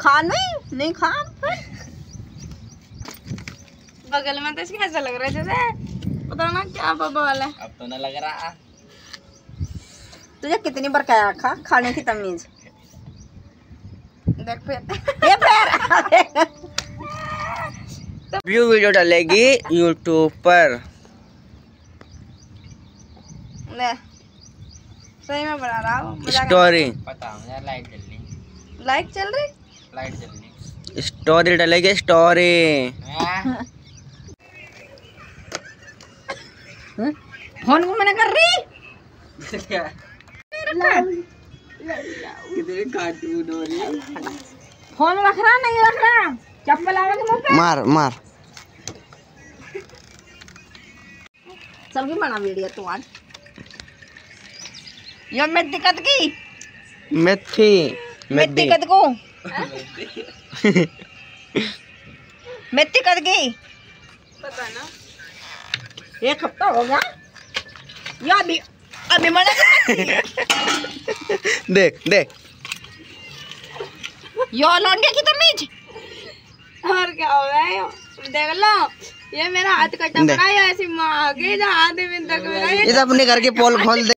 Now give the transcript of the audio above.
खा नहीं नहीं खा बगल में तो इसके ऐसा लग रहा है जैसे पता ना क्या बाबा वाला है। अब तो ना लग रहा। तुझे कितनी बार क्या रखा खाने की तमीज। देख फिर ये पैर। व्यू वीडियो डालेगी यूट्यूब पर। ले। सही में बना रहा हूँ। स्टोरी लाइट जल रही लाइट चल रही? लाइट स्टोरी डालेगी स्टोरी। फ़ोन को मैंने कर रही? कितने कार्टून हो रही फ़ोन रख रहा नहीं रख रहा? चप्पल आवे के मुँह पे? मार मार। सबकी बना वीडियो तू आज। यो मैं दिक्कत की? मेथी मैं मेथी दिक्कत को? मैं दिक्कत की पता ना। एक हफ़्ता हो गया। या अभी अभी मैंने देख देख। यो लौंडे की तमीज। और क्या हो गया ये? देख लो ये मेरा हाथ कटा। पड़ा है ऐसी माँ आगे जो हाथ में तक मेरा ये अपने घर के पोल खोल दे।